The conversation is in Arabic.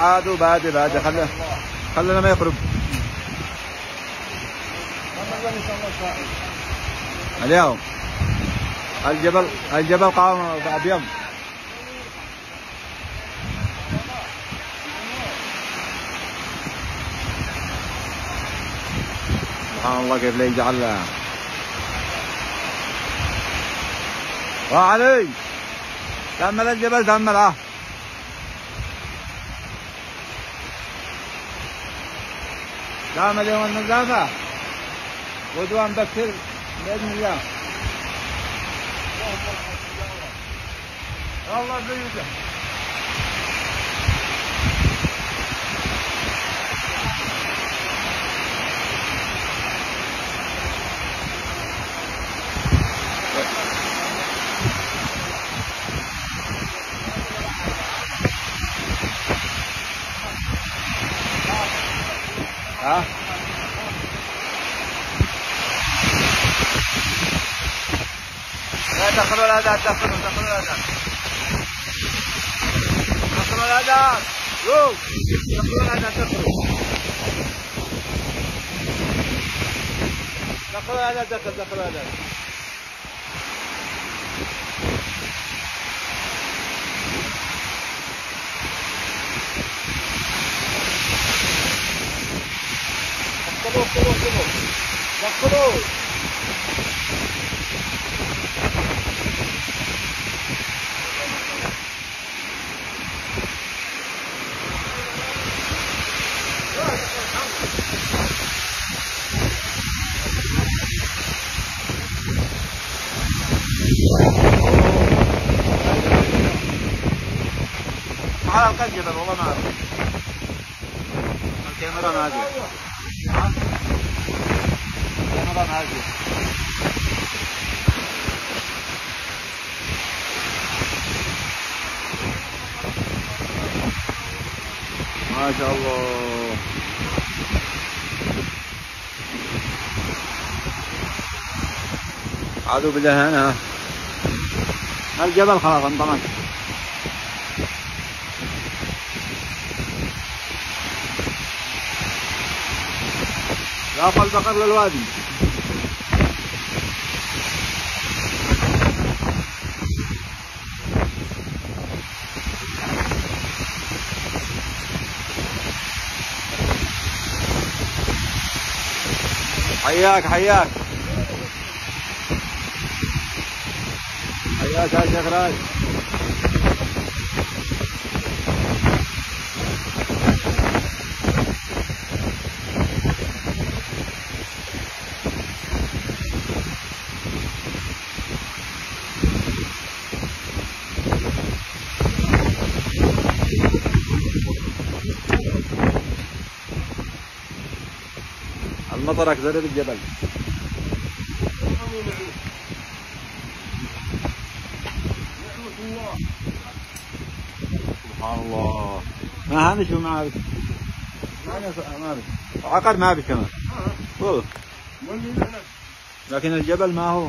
عادوا بادي بادي خله خلنا ما يخرب اليوم. الجبل الجبل قام ابيض سبحان الله كيف لا يجعل وعلي. تأمل الجبل تأمل آه. تأمل يوم النزافة غدوة بكر بإذن الله. والله بيده ها لا دخلوا الأذان دخلوا دخلوا الأذان دخلوا الأذان شوف دخلوا الأذان こぼこぼこぼやっこぼ看见了，罗老板。ما ادري ما شاء الله. عادوا بالله هنا الجبل خلاص انطمس ذاق البقر للوادي حياك حياك. حياك يا شيخ راي نظرك زرر الجبل. سبحان الله. ما هذا شو ما ما عقد ما بك كمان. لكن الجبل ما هو.